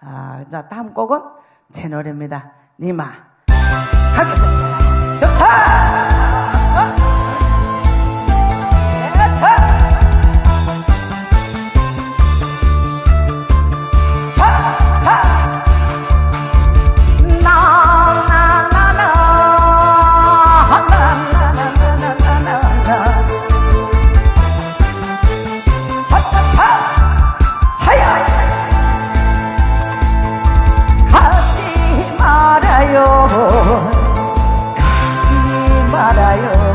아, 자, 다음 곡은 제 노래입니다. 니마. 하겠습니다. 좋다! tayo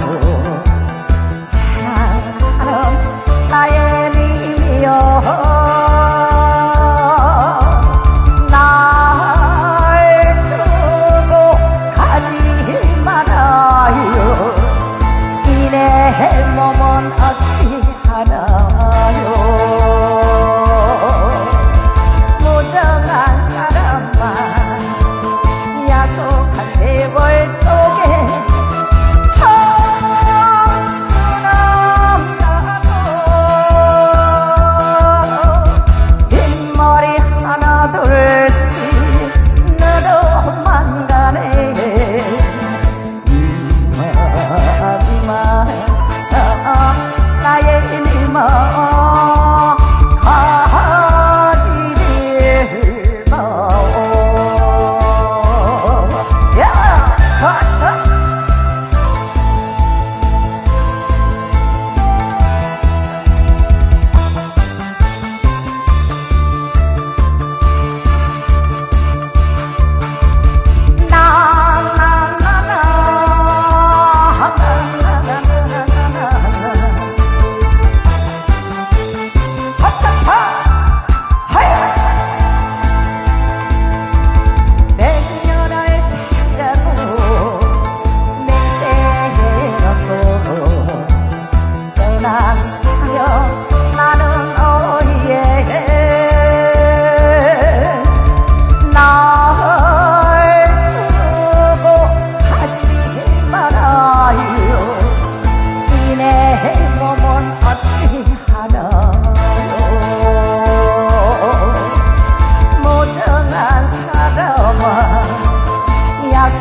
ha!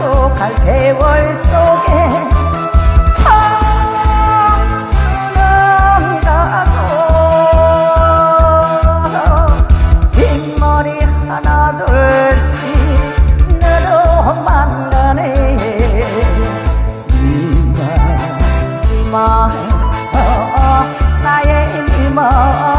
약속한 세월 속에 청춘은 가고 흰머리 하나 둘씩 늘어만 가네 이마 이마 나의 이마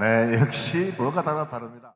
네, 역시 뭐가 다 다릅니다.